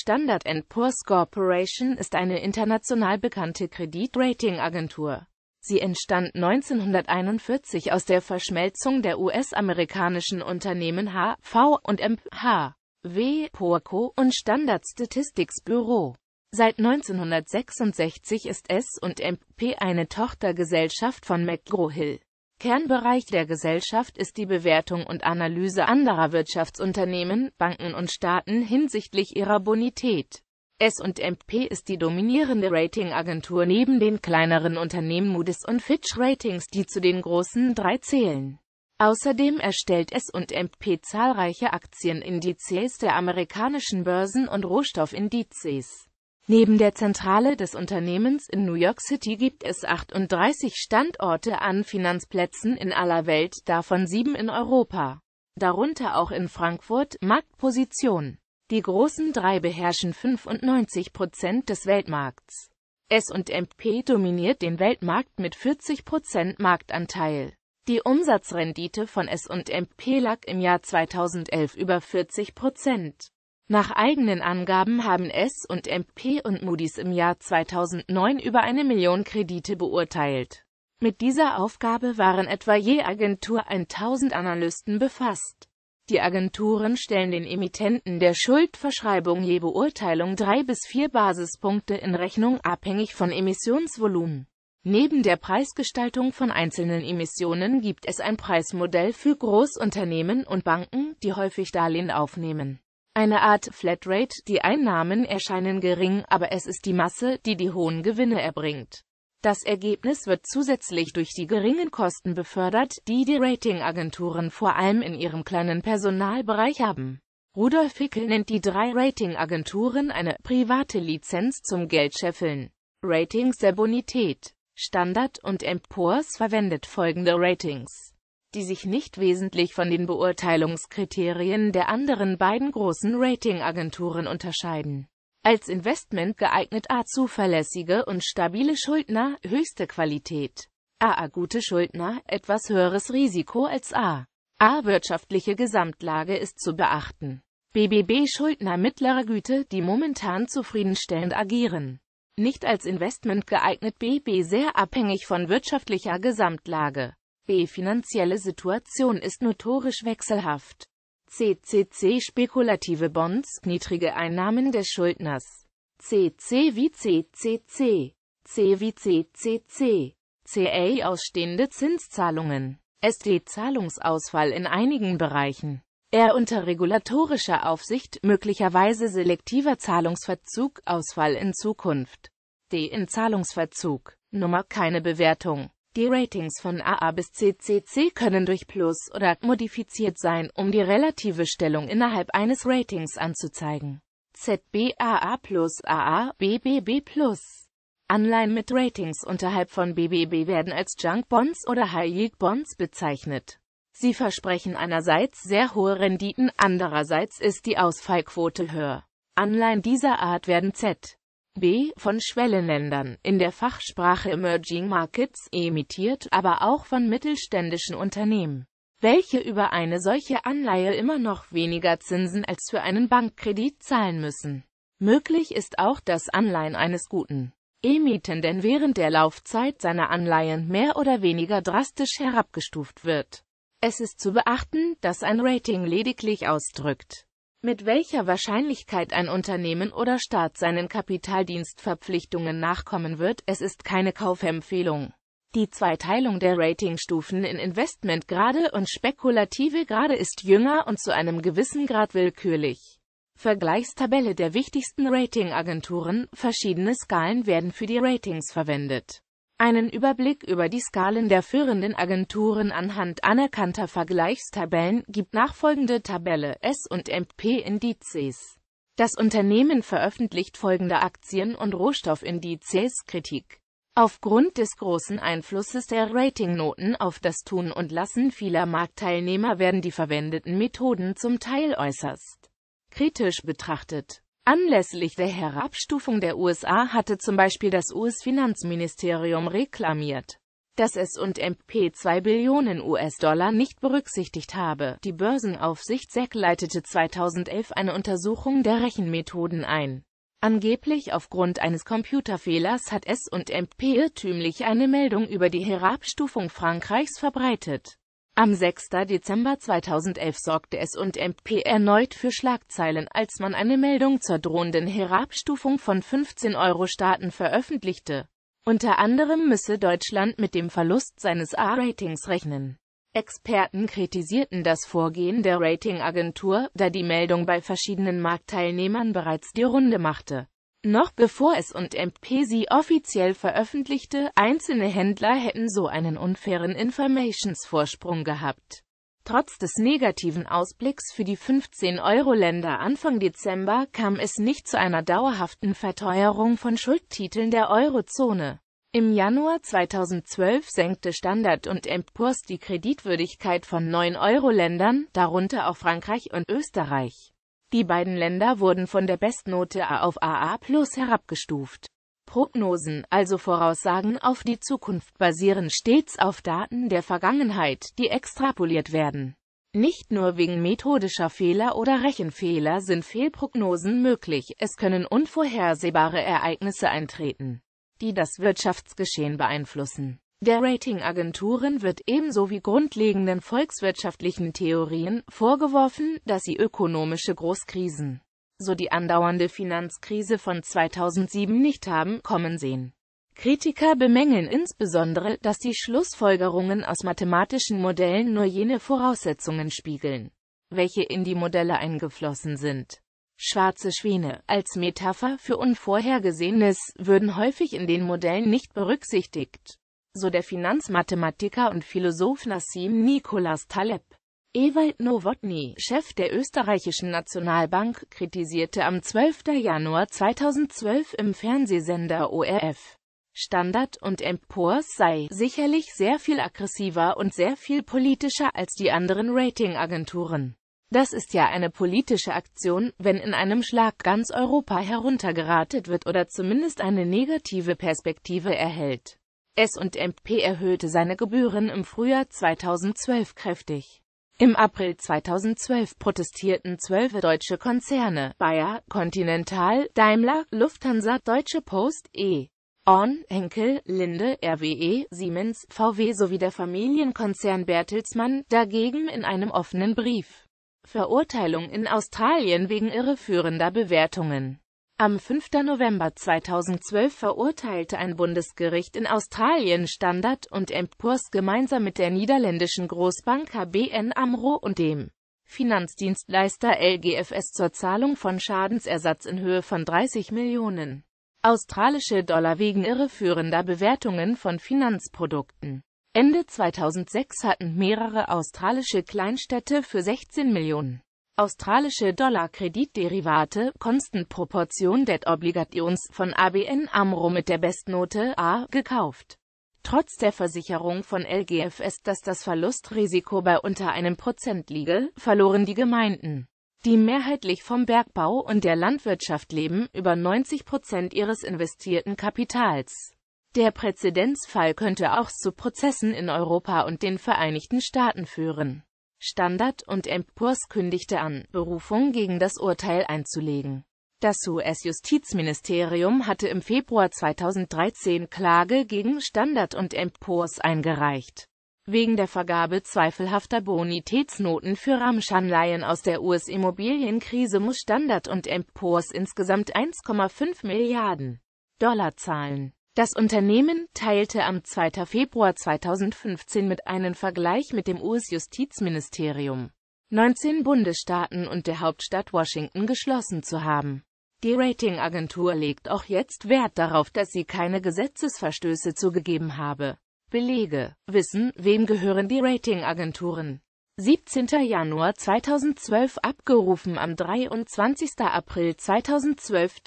Standard Poor's Corporation ist eine international bekannte Kreditratingagentur. Sie entstand 1941 aus der Verschmelzung der US-amerikanischen Unternehmen H, V und M, H, W, Porco und Standard Statistics Bureau. Seit 1966 ist S&P eine Tochtergesellschaft von McGraw-Hill. Kernbereich der Gesellschaft ist die Bewertung und Analyse anderer Wirtschaftsunternehmen, Banken und Staaten hinsichtlich ihrer Bonität. S&P ist die dominierende Ratingagentur neben den kleineren Unternehmen Moody's und Fitch Ratings, die zu den großen drei zählen. Außerdem erstellt S&P zahlreiche Aktienindizes der amerikanischen Börsen und Rohstoffindizes. Neben der Zentrale des Unternehmens in New York City gibt es 38 Standorte an Finanzplätzen in aller Welt, davon sieben in Europa. Darunter auch in Frankfurt, Marktposition. Die großen drei beherrschen 95 Prozent des Weltmarkts. S&P dominiert den Weltmarkt mit 40 Prozent Marktanteil. Die Umsatzrendite von S&P lag im Jahr 2011 über 40 Prozent. Nach eigenen Angaben haben S&P und Moody's im Jahr 2009 über eine Million Kredite beurteilt. Mit dieser Aufgabe waren etwa je Agentur 1000 Analysten befasst. Die Agenturen stellen den Emittenten der Schuldverschreibung je Beurteilung drei bis vier Basispunkte in Rechnung, abhängig von Emissionsvolumen. Neben der Preisgestaltung von einzelnen Emissionen gibt es ein Preismodell für Großunternehmen und Banken, die häufig Darlehen aufnehmen. Eine Art Flatrate, die Einnahmen erscheinen gering, aber es ist die Masse, die die hohen Gewinne erbringt. Das Ergebnis wird zusätzlich durch die geringen Kosten befördert, die die Ratingagenturen vor allem in ihrem kleinen Personalbereich haben. Rudolf Hickel nennt die drei Ratingagenturen eine private Lizenz zum Geldscheffeln. Ratings der Bonität. Standard und Empors verwendet folgende Ratings die sich nicht wesentlich von den Beurteilungskriterien der anderen beiden großen Ratingagenturen unterscheiden. Als Investment geeignet A zuverlässige und stabile Schuldner, höchste Qualität. AA gute Schuldner, etwas höheres Risiko als A. A wirtschaftliche Gesamtlage ist zu beachten. BBB Schuldner mittlerer Güte, die momentan zufriedenstellend agieren. Nicht als Investment geeignet BB sehr abhängig von wirtschaftlicher Gesamtlage. B. Finanzielle Situation ist notorisch wechselhaft. CCC Spekulative Bonds, niedrige Einnahmen des Schuldners. CC wie CCC. C wie CCC. CA ausstehende Zinszahlungen. SD Zahlungsausfall in einigen Bereichen. R unter regulatorischer Aufsicht, möglicherweise selektiver Zahlungsverzug, Ausfall in Zukunft. D in Zahlungsverzug. Nummer keine Bewertung. Die Ratings von AA bis CCC können durch Plus oder modifiziert sein, um die relative Stellung innerhalb eines Ratings anzuzeigen. ZBAA plus AA, BBB plus. Anleihen mit Ratings unterhalb von BBB werden als Junk Bonds oder High Yield Bonds bezeichnet. Sie versprechen einerseits sehr hohe Renditen, andererseits ist die Ausfallquote höher. Anleihen dieser Art werden Z B. von Schwellenländern, in der Fachsprache Emerging Markets, emittiert, aber auch von mittelständischen Unternehmen, welche über eine solche Anleihe immer noch weniger Zinsen als für einen Bankkredit zahlen müssen. Möglich ist auch das Anleihen eines guten Emittenten während der Laufzeit seiner Anleihen mehr oder weniger drastisch herabgestuft wird. Es ist zu beachten, dass ein Rating lediglich ausdrückt, mit welcher Wahrscheinlichkeit ein Unternehmen oder Staat seinen Kapitaldienstverpflichtungen nachkommen wird, es ist keine Kaufempfehlung. Die Zweiteilung der Ratingstufen in Investmentgrade und spekulative Grade ist jünger und zu einem gewissen Grad willkürlich. Vergleichstabelle der wichtigsten Ratingagenturen, verschiedene Skalen werden für die Ratings verwendet. Einen Überblick über die Skalen der führenden Agenturen anhand anerkannter Vergleichstabellen gibt nachfolgende Tabelle S&P Indizes. Das Unternehmen veröffentlicht folgende Aktien- und Rohstoffindizes Kritik. Aufgrund des großen Einflusses der Ratingnoten auf das Tun und Lassen vieler Marktteilnehmer werden die verwendeten Methoden zum Teil äußerst kritisch betrachtet. Anlässlich der Herabstufung der USA hatte zum Beispiel das US-Finanzministerium reklamiert, dass S&P 2 Billionen US-Dollar nicht berücksichtigt habe. Die Börsenaufsicht SEC leitete 2011 eine Untersuchung der Rechenmethoden ein. Angeblich aufgrund eines Computerfehlers hat S&P irrtümlich eine Meldung über die Herabstufung Frankreichs verbreitet. Am 6. Dezember 2011 sorgte S&P erneut für Schlagzeilen, als man eine Meldung zur drohenden Herabstufung von 15 Euro-Staaten veröffentlichte. Unter anderem müsse Deutschland mit dem Verlust seines A-Ratings rechnen. Experten kritisierten das Vorgehen der Ratingagentur, da die Meldung bei verschiedenen Marktteilnehmern bereits die Runde machte. Noch bevor es und MP sie offiziell veröffentlichte, einzelne Händler hätten so einen unfairen Informations-Vorsprung gehabt. Trotz des negativen Ausblicks für die 15-Euro-Länder Anfang Dezember kam es nicht zu einer dauerhaften Verteuerung von Schuldtiteln der Eurozone. Im Januar 2012 senkte Standard und Poor's die Kreditwürdigkeit von neun Euro-Ländern, darunter auch Frankreich und Österreich. Die beiden Länder wurden von der Bestnote A auf AA+ herabgestuft. Prognosen, also Voraussagen auf die Zukunft basieren stets auf Daten der Vergangenheit, die extrapoliert werden. Nicht nur wegen methodischer Fehler oder Rechenfehler sind Fehlprognosen möglich, es können unvorhersehbare Ereignisse eintreten, die das Wirtschaftsgeschehen beeinflussen. Der Ratingagenturen wird ebenso wie grundlegenden volkswirtschaftlichen Theorien vorgeworfen, dass sie ökonomische Großkrisen so die andauernde Finanzkrise von 2007 nicht haben kommen sehen. Kritiker bemängeln insbesondere, dass die Schlussfolgerungen aus mathematischen Modellen nur jene Voraussetzungen spiegeln, welche in die Modelle eingeflossen sind. Schwarze Schwäne, als Metapher für Unvorhergesehenes, würden häufig in den Modellen nicht berücksichtigt. So der Finanzmathematiker und Philosoph Nassim Nicholas Taleb. Ewald Nowotny, Chef der österreichischen Nationalbank, kritisierte am 12. Januar 2012 im Fernsehsender ORF. Standard und Poor's sei sicherlich sehr viel aggressiver und sehr viel politischer als die anderen Ratingagenturen. Das ist ja eine politische Aktion, wenn in einem Schlag ganz Europa heruntergeratet wird oder zumindest eine negative Perspektive erhält. S&P erhöhte seine Gebühren im Frühjahr 2012 kräftig. Im April 2012 protestierten zwölf deutsche Konzerne Bayer, Continental, Daimler, Lufthansa, Deutsche Post, E. On, Henkel, Linde, RWE, Siemens, VW sowie der Familienkonzern Bertelsmann dagegen in einem offenen Brief. Verurteilung in Australien wegen irreführender Bewertungen am 5. November 2012 verurteilte ein Bundesgericht in Australien Standard und Poor's gemeinsam mit der niederländischen Großbank ABN AMRO und dem Finanzdienstleister LGFS zur Zahlung von Schadensersatz in Höhe von 30 Millionen australische Dollar wegen irreführender Bewertungen von Finanzprodukten. Ende 2006 hatten mehrere australische Kleinstädte für 16 Millionen australische Dollar-Kreditderivate Constant Proportion Debt Obligations von ABN AMRO mit der Bestnote A gekauft. Trotz der Versicherung von LGFS, dass das Verlustrisiko bei unter einem Prozent liege, verloren die Gemeinden, die mehrheitlich vom Bergbau und der Landwirtschaft leben, über 90 Prozent ihres investierten Kapitals. Der Präzedenzfall könnte auch zu Prozessen in Europa und den Vereinigten Staaten führen. Standard und Poor's kündigte an, Berufung gegen das Urteil einzulegen. Das US-Justizministerium hatte im Februar 2013 Klage gegen Standard und Poor's eingereicht. Wegen der Vergabe zweifelhafter Bonitätsnoten für Ramschanleihen aus der US-Immobilienkrise muss Standard und Poor's insgesamt 1,5 Milliarden Dollar zahlen. Das Unternehmen teilte am 2. Februar 2015 mit einem Vergleich mit dem US-Justizministerium 19 Bundesstaaten und der Hauptstadt Washington geschlossen zu haben. Die Ratingagentur legt auch jetzt Wert darauf, dass sie keine Gesetzesverstöße zugegeben habe. Belege, Wissen, wem gehören die Ratingagenturen? 17. Januar 2012 abgerufen am 23. April 2012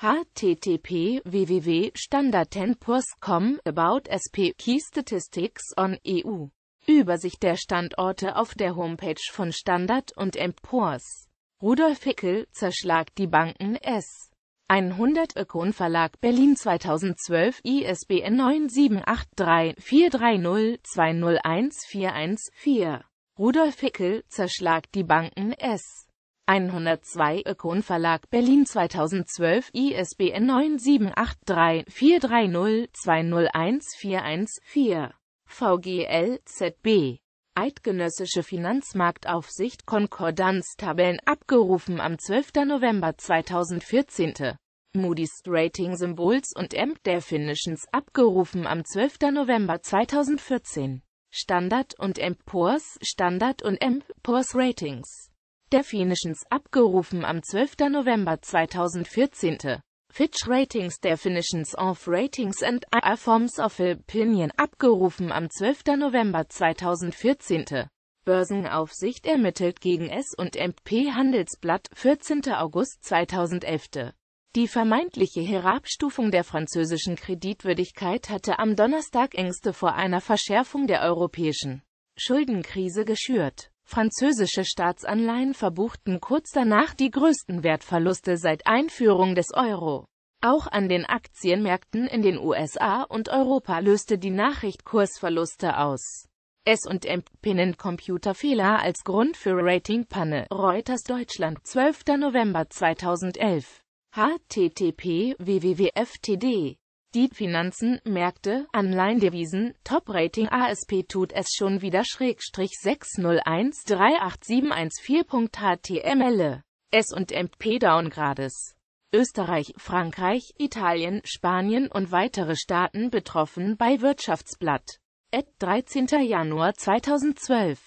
http www.standard10purs.com About SP Key Statistics on EU Übersicht der Standorte auf der Homepage von Standard und Poor's Rudolf Hickel zerschlagt die Banken S. 100 Ökon Verlag Berlin 2012 ISBN 9783430201414 Rudolf Hickel, Zerschlag die Banken S. 102 Ökon Verlag Berlin 2012 ISBN 9783430201414 VGL ZB Eidgenössische Finanzmarktaufsicht Konkordanztabellen abgerufen am 12. November 2014. Moody's Rating Symbols und EMP Definitions abgerufen am 12. November 2014. Standard und EMP Poor's Standard und EMP Poor's Ratings Definitions abgerufen am 12. November 2014. Fitch Ratings Definitions of Ratings and other Forms of Opinion abgerufen am 12. November 2014. Börsenaufsicht ermittelt gegen S&P Handelsblatt 14. August 2011. Die vermeintliche Herabstufung der französischen Kreditwürdigkeit hatte am Donnerstag Ängste vor einer Verschärfung der europäischen Schuldenkrise geschürt. Französische Staatsanleihen verbuchten kurz danach die größten Wertverluste seit Einführung des Euro. Auch an den Aktienmärkten in den USA und Europa löste die Nachricht Kursverluste aus. S&P nennt Computerfehler als Grund für Ratingpanne. Reuters Deutschland 12. November 2011 http www.ftd die Finanzen, Märkte, Anleihendevisen, Top-Rating ASP tut es schon wieder Schrägstrich 601387114.html. S&P Downgrades. Österreich, Frankreich, Italien, Spanien und weitere Staaten betroffen bei Wirtschaftsblatt. Ed 13. Januar 2012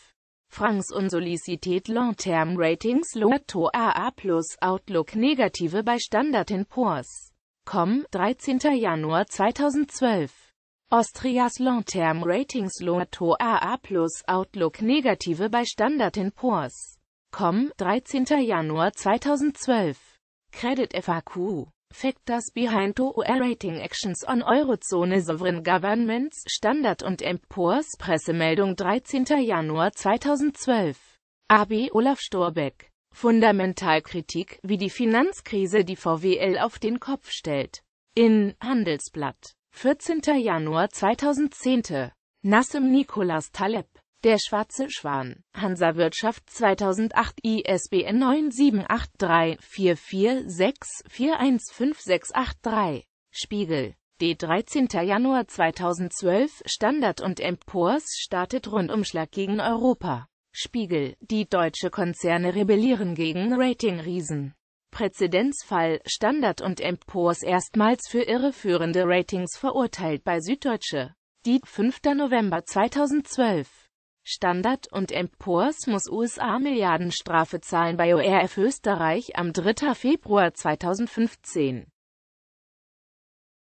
Franks Unsolicited Long-Term Ratings Lower to AA plus Outlook Negative bei Standard Poor's Com, 13. Januar 2012. Austrias Long-Term Ratings Lower to AA plus Outlook Negative bei Standard Poor's. Com, 13. Januar 2012. Credit FAQ. Factors behind OR Rating Actions on Eurozone Sovereign Governments Standard und Poor's Pressemeldung 13. Januar 2012. AB Olaf Storbeck Fundamentalkritik, wie die Finanzkrise die VWL auf den Kopf stellt. In Handelsblatt. 14. Januar 2010. Nassim Nicholas Taleb. Der schwarze Schwan. Hansa Wirtschaft 2008 ISBN 9783446415683. Spiegel. D. 13. Januar 2012 Standard und Empors startet Rundumschlag gegen Europa. Spiegel, die deutsche Konzerne rebellieren gegen Ratingriesen. Präzedenzfall, Standard und Empors erstmals für irreführende Ratings verurteilt bei Süddeutsche. Die 5. November 2012. Standard und Empors muss USA Milliardenstrafe zahlen bei ORF Österreich am 3. Februar 2015.